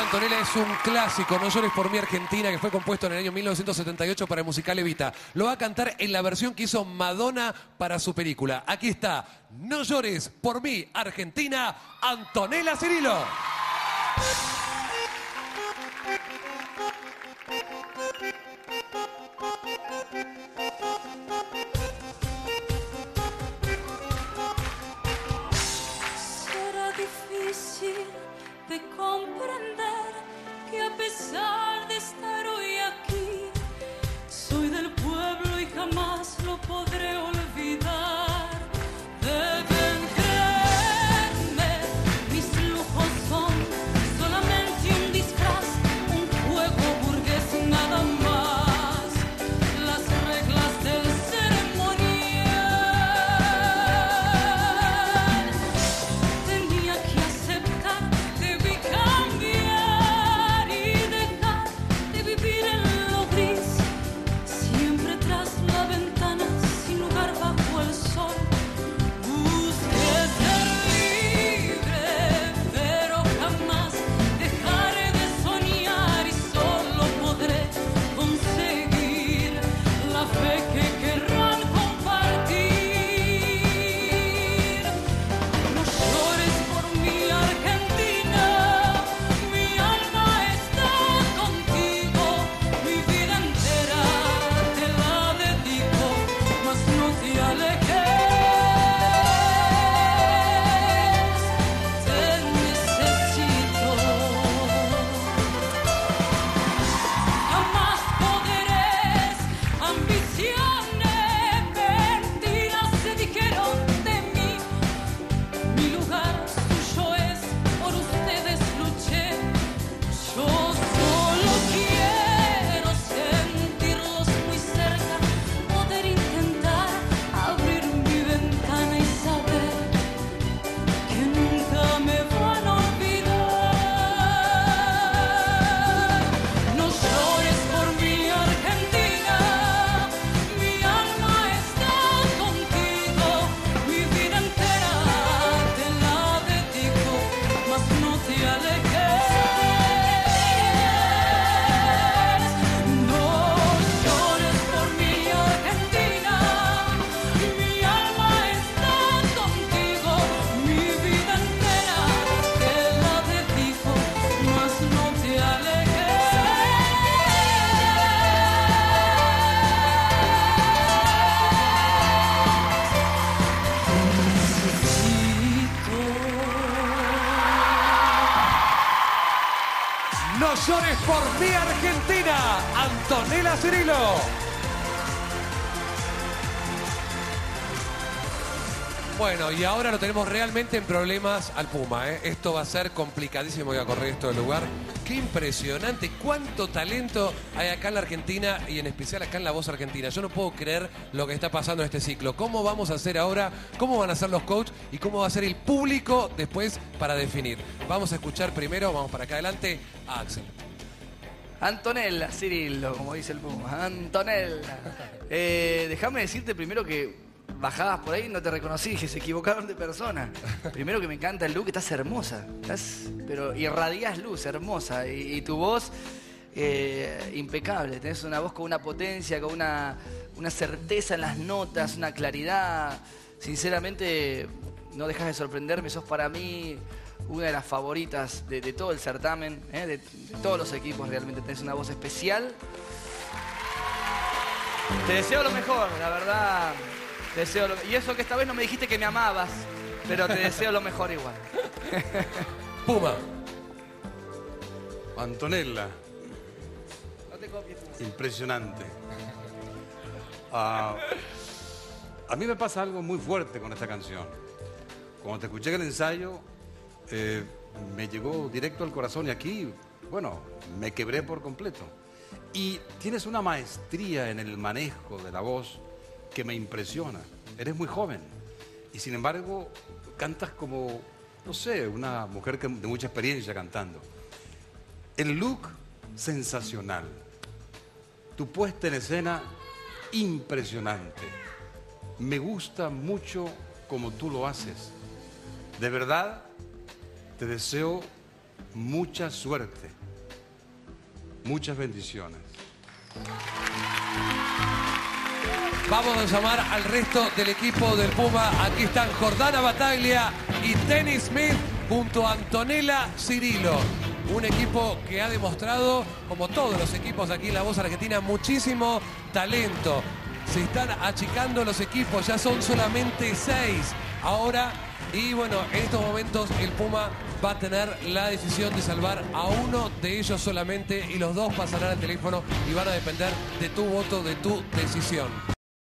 Antonella es un clásico, No llores por mi Argentina, que fue compuesto en el año 1978 para el musical Evita. Lo va a cantar en la versión que hizo Madonna para su película. Aquí está, No llores por mi Argentina, Antonella Cirilo. Será difícil de comprender pesar de estar No llores por mi Argentina, Antonella Cirilo. Bueno, y ahora lo tenemos realmente en problemas al Puma. ¿eh? Esto va a ser complicadísimo. Voy a correr esto del lugar. Qué impresionante, cuánto talento hay acá en la Argentina y en especial acá en la voz argentina. Yo no puedo creer lo que está pasando en este ciclo. ¿Cómo vamos a hacer ahora? ¿Cómo van a ser los coaches? ¿Y cómo va a ser el público después para definir? Vamos a escuchar primero, vamos para acá adelante, a Axel. Antonella, Cirilo, como dice el Puma. Antonella. Eh, déjame decirte primero que bajabas por ahí y no te reconocí, que se equivocaron de persona. Primero que me encanta el look, estás hermosa. Estás, pero irradias luz, hermosa. Y, tu voz, eh, impecable. Tenés una voz con una potencia, con una, una certeza en las notas, una claridad. Sinceramente, no dejas de sorprenderme. Sos para mí una de las favoritas de, de todo el certamen, ¿eh? de, de todos los equipos. Realmente tenés una voz especial. Te deseo lo mejor, la verdad. Deseo lo- Y eso que esta vez no me dijiste que me amabas, pero te deseo lo mejor igual. Puma. Antonella, No te copies. impresionante. Ah, a mí me pasa algo muy fuerte con esta canción. Cuando te escuché en el ensayo, eh, me llegó directo al corazón y aquí, bueno, me quebré por completo. Y tienes una maestría en el manejo de la voz que me impresiona. Eres muy joven y sin embargo cantas como, no sé, una mujer que- de mucha experiencia cantando. El look sensacional. Tu puesta en escena impresionante. Me gusta mucho como tú lo haces. De verdad, te deseo mucha suerte, muchas bendiciones. Vamos a llamar al resto del equipo del Puma. Aquí están Jordana Bataglia y Tenny Smith junto a Antonella Cirilo. Un equipo que ha demostrado, como todos los equipos aquí en La Voz Argentina, muchísimo talento. Se están achicando los equipos, ya son solamente seis. Ahora, y bueno, en estos momentos el Puma va a tener la decisión de salvar a uno de ellos solamente y los dos pasarán al teléfono y van a depender de tu voto, de tu decisión.